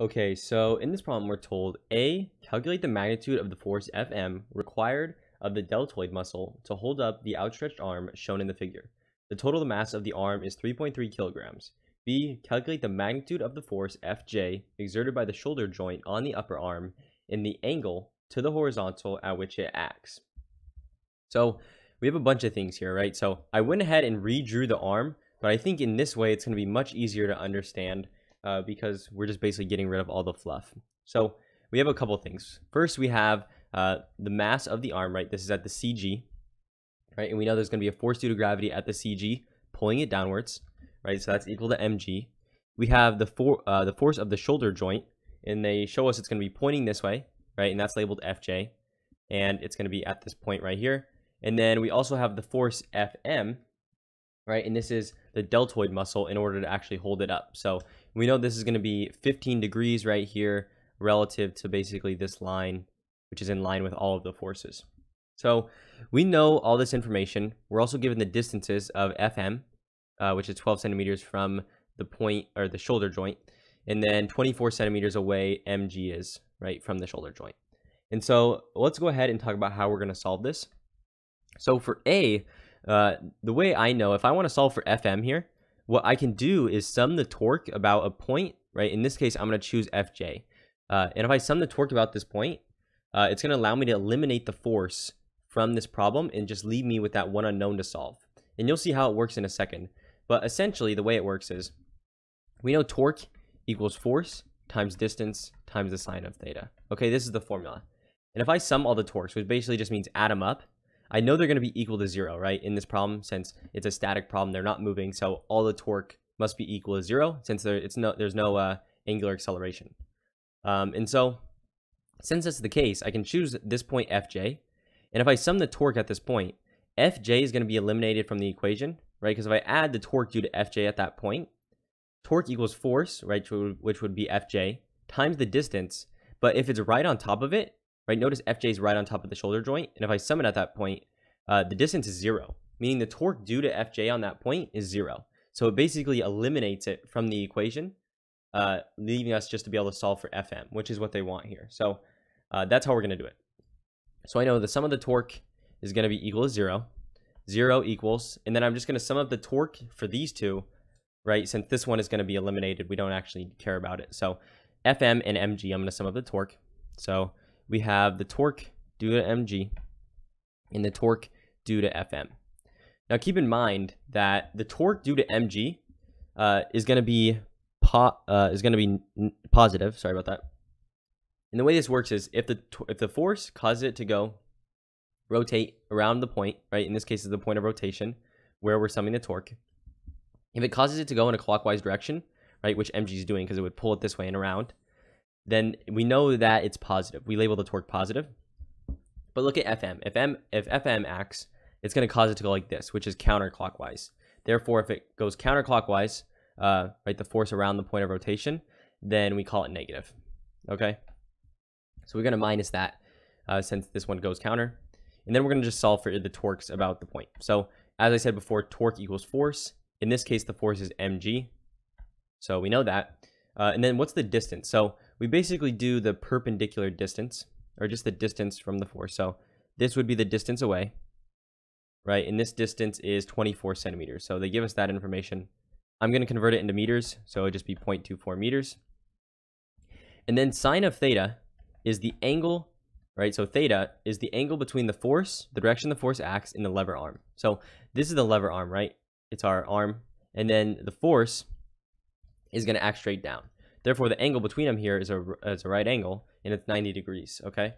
Okay, so in this problem, we're told A, calculate the magnitude of the force Fm required of the deltoid muscle to hold up the outstretched arm shown in the figure. The total mass of the arm is 3.3 kilograms. B, calculate the magnitude of the force Fj exerted by the shoulder joint on the upper arm in the angle to the horizontal at which it acts. So we have a bunch of things here, right? So I went ahead and redrew the arm, but I think in this way it's going to be much easier to understand uh, because we're just basically getting rid of all the fluff. So we have a couple things. First, we have uh, the mass of the arm, right? This is at the CG, right? And we know there's going to be a force due to gravity at the CG, pulling it downwards, right? So that's equal to mg. We have the for uh, the force of the shoulder joint, and they show us it's going to be pointing this way, right? And that's labeled fj, and it's going to be at this point right here. And then we also have the force fm, right? And this is the deltoid muscle in order to actually hold it up. So we know this is going to be 15 degrees right here relative to basically this line, which is in line with all of the forces. So we know all this information. We're also given the distances of FM, uh, which is 12 centimeters from the point or the shoulder joint, and then 24 centimeters away MG is, right, from the shoulder joint. And so let's go ahead and talk about how we're going to solve this. So for A, uh, the way I know, if I want to solve for FM here, what I can do is sum the torque about a point, right? In this case, I'm going to choose FJ. Uh, and if I sum the torque about this point, uh, it's going to allow me to eliminate the force from this problem and just leave me with that one unknown to solve. And you'll see how it works in a second. But essentially, the way it works is we know torque equals force times distance times the sine of theta. Okay, this is the formula. And if I sum all the torques, which basically just means add them up, I know they're going to be equal to zero, right? In this problem, since it's a static problem, they're not moving, so all the torque must be equal to zero, since there it's no there's no uh, angular acceleration. Um, and so, since that's the case, I can choose this point fj, and if I sum the torque at this point, fj is going to be eliminated from the equation, right? Because if I add the torque due to fj at that point, torque equals force, right, which would be fj, times the distance, but if it's right on top of it, right? Notice FJ is right on top of the shoulder joint. And if I sum it at that point, uh, the distance is zero, meaning the torque due to FJ on that point is zero. So it basically eliminates it from the equation, uh, leaving us just to be able to solve for FM, which is what they want here. So uh, that's how we're going to do it. So I know the sum of the torque is going to be equal to zero. Zero equals, and then I'm just going to sum up the torque for these two, right? Since this one is going to be eliminated, we don't actually care about it. So FM and mg, I'm going to sum up the torque. So we have the torque due to mg and the torque due to fm. Now keep in mind that the torque due to mg uh, is going to be uh, is going to be positive. Sorry about that. And the way this works is if the if the force causes it to go rotate around the point, right? In this case, is the point of rotation where we're summing the torque. If it causes it to go in a clockwise direction, right, which mg is doing because it would pull it this way and around, then we know that it's positive. We label the torque positive. But look at FM. If, M, if FM acts, it's going to cause it to go like this, which is counterclockwise. Therefore, if it goes counterclockwise, uh, right, the force around the point of rotation, then we call it negative. Okay? So we're going to minus that uh, since this one goes counter. And then we're going to just solve for the torques about the point. So as I said before, torque equals force. In this case, the force is mg. So we know that. Uh, and then what's the distance? So we basically do the perpendicular distance, or just the distance from the force. So this would be the distance away, right? And this distance is 24 centimeters. So they give us that information. I'm going to convert it into meters, so it would just be 0.24 meters. And then sine of theta is the angle, right? So theta is the angle between the force, the direction the force acts, in the lever arm. So this is the lever arm, right? It's our arm. And then the force is going to act straight down. Therefore, the angle between them here is a, is a right angle, and it's 90 degrees, okay?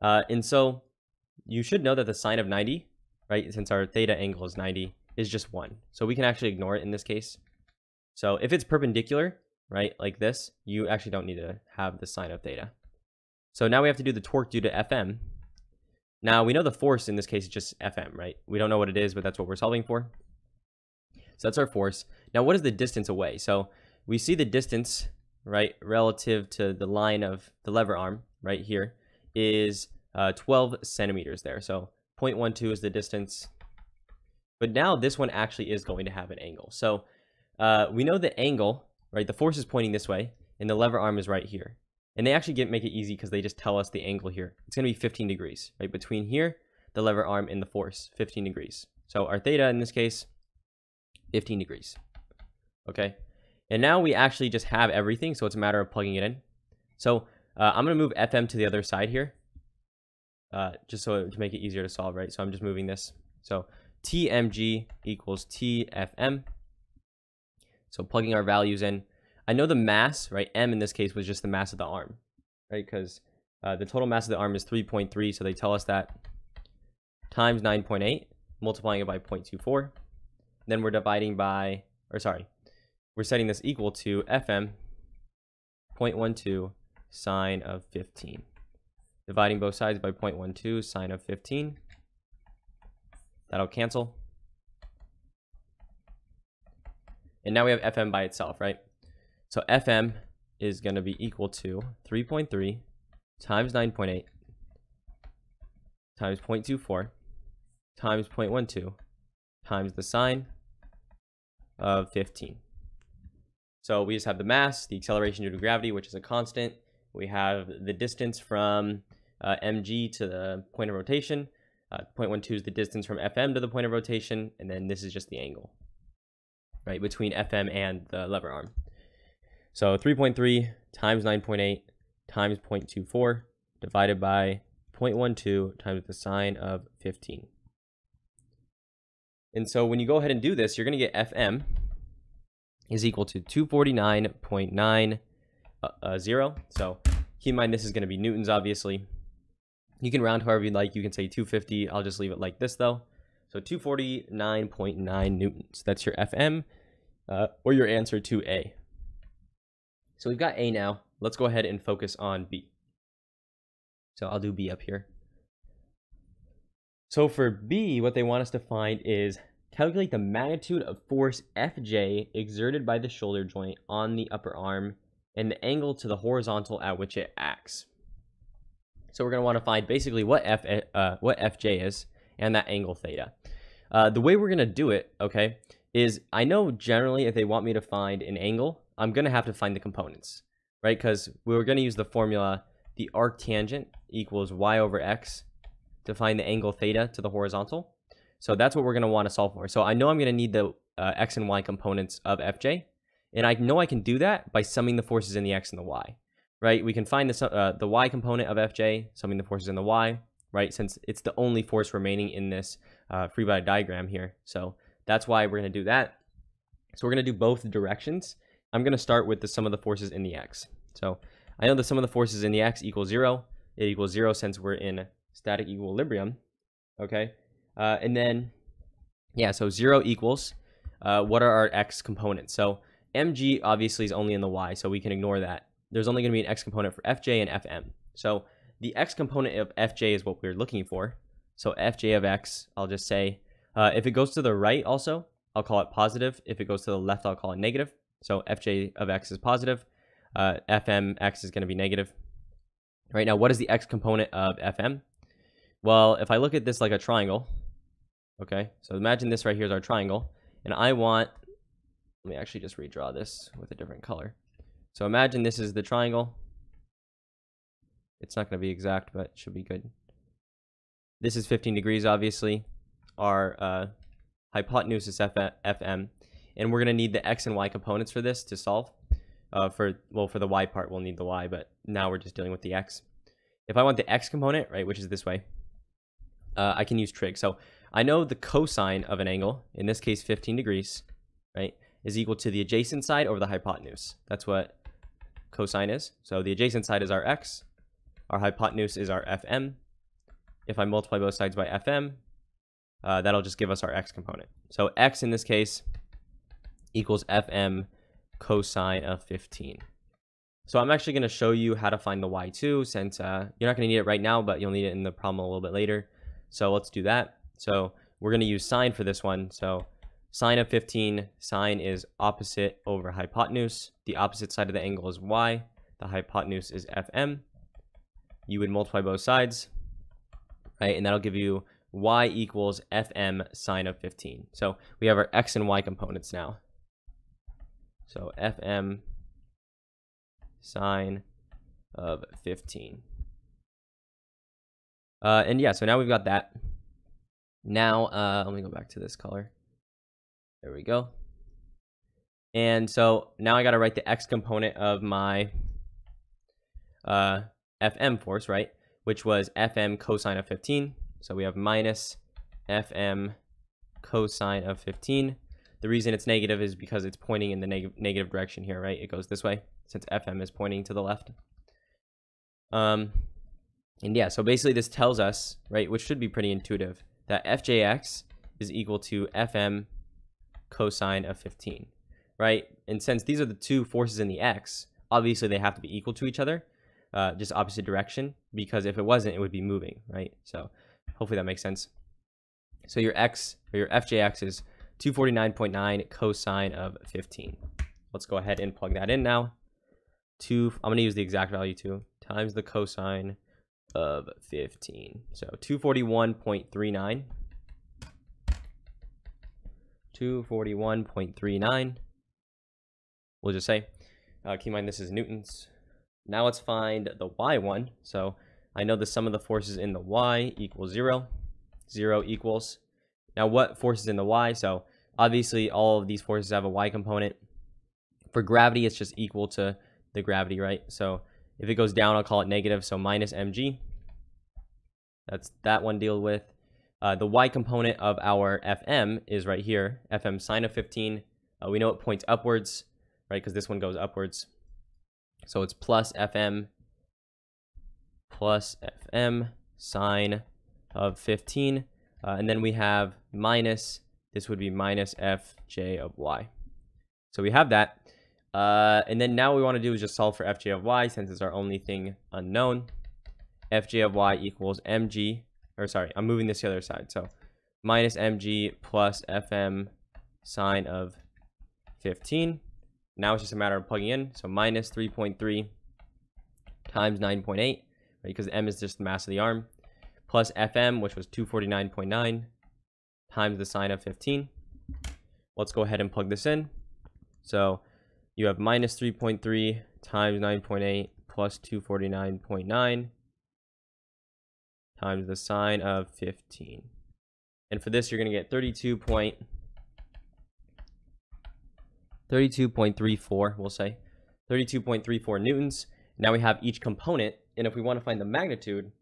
Uh, and so you should know that the sine of 90, right, since our theta angle is 90, is just 1. So we can actually ignore it in this case. So if it's perpendicular, right, like this, you actually don't need to have the sine of theta. So now we have to do the torque due to Fm. Now we know the force in this case is just Fm, right? We don't know what it is, but that's what we're solving for. So that's our force. Now what is the distance away? So we see the distance right, relative to the line of the lever arm right here is uh, 12 centimeters there. So 0.12 is the distance. But now this one actually is going to have an angle. So uh, we know the angle, right, the force is pointing this way, and the lever arm is right here. And they actually get make it easy because they just tell us the angle here. It's going to be 15 degrees, right? Between here, the lever arm, and the force, 15 degrees. So our theta in this case, 15 degrees. Okay. And now we actually just have everything, so it's a matter of plugging it in. So uh, I'm going to move FM to the other side here, uh, just so to make it easier to solve, right? So I'm just moving this. So TMG equals TFM. So plugging our values in. I know the mass, right? M in this case was just the mass of the arm, right? Because uh, the total mass of the arm is 3.3, so they tell us that times 9.8, multiplying it by 0.24. Then we're dividing by, or sorry, we're setting this equal to FM 0.12 sine of 15. Dividing both sides by 0.12 sine of 15. That'll cancel. And now we have FM by itself, right? So FM is going to be equal to 3.3 times 9.8 times 0.24 times 0.12 times the sine of 15. So we just have the mass, the acceleration due to gravity, which is a constant. We have the distance from uh, mg to the point of rotation. Uh, 0.12 is the distance from fm to the point of rotation, and then this is just the angle, right, between fm and the lever arm. So 3.3 times 9.8 times 0.24 divided by 0.12 times the sine of 15. And so when you go ahead and do this, you're going to get fm, is equal to 249.90. Uh, uh, so keep in mind this is going to be newtons, obviously. You can round however you'd like. You can say 250. I'll just leave it like this, though. So 249.9 newtons. That's your FM uh, or your answer to A. So we've got A now. Let's go ahead and focus on B. So I'll do B up here. So for B, what they want us to find is Calculate the magnitude of force Fj exerted by the shoulder joint on the upper arm and the angle to the horizontal at which it acts. So we're going to want to find basically what F uh, what Fj is and that angle theta. Uh, the way we're going to do it, okay, is I know generally if they want me to find an angle, I'm going to have to find the components, right? Because we are going to use the formula the arctangent equals y over x to find the angle theta to the horizontal. So that's what we're going to want to solve for. So I know I'm going to need the uh, x and y components of fj. And I know I can do that by summing the forces in the x and the y, right? We can find the, uh, the y component of fj, summing the forces in the y, right? Since it's the only force remaining in this uh, free body diagram here. So that's why we're going to do that. So we're going to do both directions. I'm going to start with the sum of the forces in the x. So I know the sum of the forces in the x equals 0. It equals 0 since we're in static equilibrium, okay? Uh, and then, yeah, so 0 equals, uh, what are our x components? So mg obviously is only in the y, so we can ignore that. There's only going to be an x component for fj and fm. So the x component of fj is what we're looking for. So fj of x, I'll just say, uh, if it goes to the right also, I'll call it positive. If it goes to the left, I'll call it negative. So fj of x is positive. Uh, fmx is going to be negative. Right now, what is the x component of fm? Well, if I look at this like a triangle, Okay, so imagine this right here is our triangle, and I want, let me actually just redraw this with a different color. So imagine this is the triangle. It's not going to be exact, but it should be good. This is 15 degrees, obviously. Our uh, hypotenuse is FM, and we're going to need the x and y components for this to solve. Uh, for well, for the y part, we'll need the y, but now we're just dealing with the x. If I want the x component, right, which is this way, uh, I can use trig. So I know the cosine of an angle, in this case 15 degrees, right, is equal to the adjacent side over the hypotenuse. That's what cosine is. So the adjacent side is our x, our hypotenuse is our fm. If I multiply both sides by fm, uh, that'll just give us our x component. So x in this case equals fm cosine of 15. So I'm actually going to show you how to find the y2 since uh, you're not going to need it right now, but you'll need it in the problem a little bit later. So let's do that. So we're going to use sine for this one. So sine of 15, sine is opposite over hypotenuse. The opposite side of the angle is y. The hypotenuse is fm. You would multiply both sides, right? And that'll give you y equals fm sine of 15. So we have our x and y components now. So fm sine of 15. Uh, and yeah, so now we've got that. Now, uh, let me go back to this color. There we go. And so now I got to write the x component of my uh, Fm force, right? Which was Fm cosine of 15. So we have minus Fm cosine of 15. The reason it's negative is because it's pointing in the neg negative direction here, right? It goes this way since Fm is pointing to the left. Um, and yeah, so basically this tells us, right, which should be pretty intuitive, that fjx is equal to Fm cosine of 15 right? And since these are the two forces in the x, obviously they have to be equal to each other, uh, just opposite direction, because if it wasn't, it would be moving, right? So hopefully that makes sense. So your x, or your fjx is 249.9 cosine of 15. Let's go ahead and plug that in now. Two, I'm going to use the exact value too, times the cosine of 15. So 241.39. 241.39 we'll just say. Uh, keep in mind this is newtons. Now let's find the y one. So I know the sum of the forces in the y equals 0. 0 equals. Now what forces in the y? So obviously all of these forces have a y component. For gravity, it's just equal to the gravity, right? So if it goes down, I'll call it negative, so minus mg. That's that one deal with. Uh, the y component of our fm is right here, fm sine of 15. Uh, we know it points upwards right? Because this one goes upwards. So it's plus FM plus FM sine of 15. Uh, and then we have minus, this would be minus fj of y. So we have that. Uh, and then now we want to do is just solve for fj of y since it's our only thing unknown. fj of y equals mg, or sorry, I'm moving this to the other side. So minus mg plus fm sine of 15. Now it's just a matter of plugging in. So minus 3.3 times 9.8, right? Because m is just the mass of the arm, plus fm, which was 249.9, times the sine of 15. Let's go ahead and plug this in. So you have minus 3.3 times 9.8 plus 249.9 times the sine of 15. And for this, you're going to get 32. 32.34, we'll say. 32.34 newtons. Now we have each component, and if we want to find the magnitude,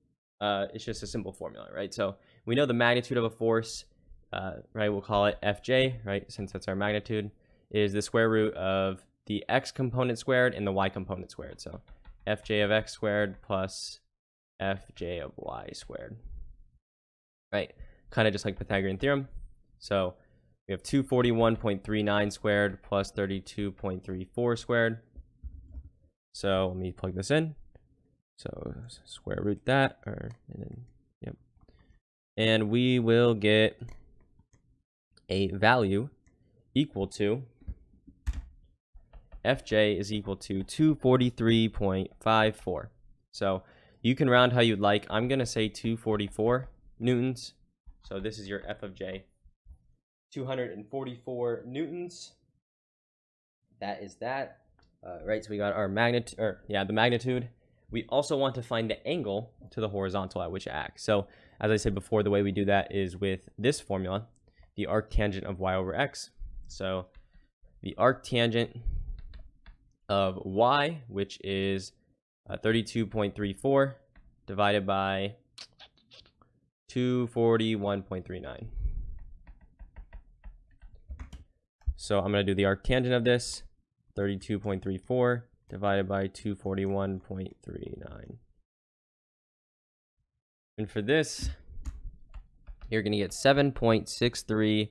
uh, it's just a simple formula, right? So we know the magnitude of a force, uh, right? We'll call it Fj, right? Since that's our magnitude, is the square root of the x component squared and the y component squared. So Fj of x squared plus Fj of y squared, right? Kind of just like Pythagorean theorem. So we have 241.39 squared plus 32.34 squared. So let me plug this in. So square root that, or and then, yep. And we will get a value equal to fj is equal to 243.54. So you can round how you'd like. I'm going to say 244 newtons. So this is your f of j. 244 newtons. That is that. Uh, right, so we got our magnitude, or yeah, the magnitude. We also want to find the angle to the horizontal at which it acts. So as I said before, the way we do that is with this formula, the arctangent of y over x. So the arctangent of y, which is uh, 32.34 divided by 241.39. So I'm going to do the arctangent of this, 32.34 divided by 241.39. And for this, you're going to get 7.63,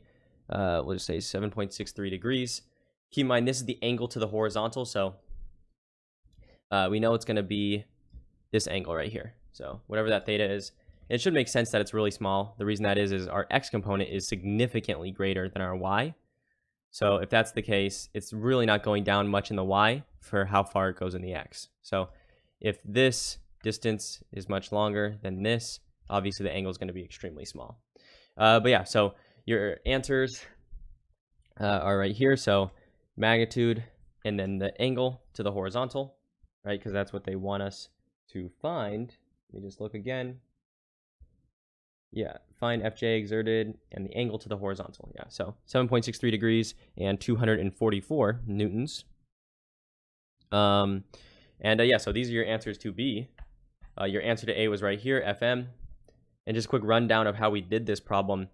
uh, we'll just say 7.63 degrees. Keep in mind, this is the angle to the horizontal, so uh, we know it's going to be this angle right here. So whatever that theta is, it should make sense that it's really small. The reason that is, is our x component is significantly greater than our y. So if that's the case, it's really not going down much in the y for how far it goes in the x. So if this distance is much longer than this, obviously the angle is going to be extremely small. Uh, but yeah, so your answers uh, are right here. So magnitude and then the angle to the horizontal. right? Because that's what they want us to find. Let me just look again. Yeah, find FJ exerted and the angle to the horizontal. Yeah, so 7.63 degrees and 244 newtons. Um, and uh, yeah, so these are your answers to B. Uh, your answer to A was right here, FM. And just a quick rundown of how we did this problem.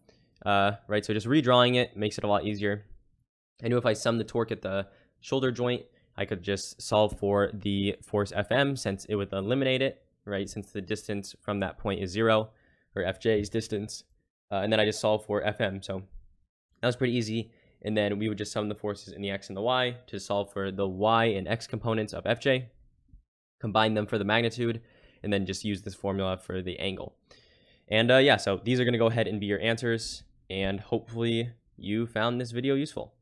Uh, right, so just redrawing it makes it a lot easier. I knew if I sum the torque at the shoulder joint, I could just solve for the force FM since it would eliminate it, right? Since the distance from that point is zero, or FJ's distance. Uh, and then I just solve for FM. So that was pretty easy. And then we would just sum the forces in the X and the Y to solve for the Y and X components of FJ, combine them for the magnitude, and then just use this formula for the angle. And uh, yeah, so these are going to go ahead and be your answers. And hopefully you found this video useful.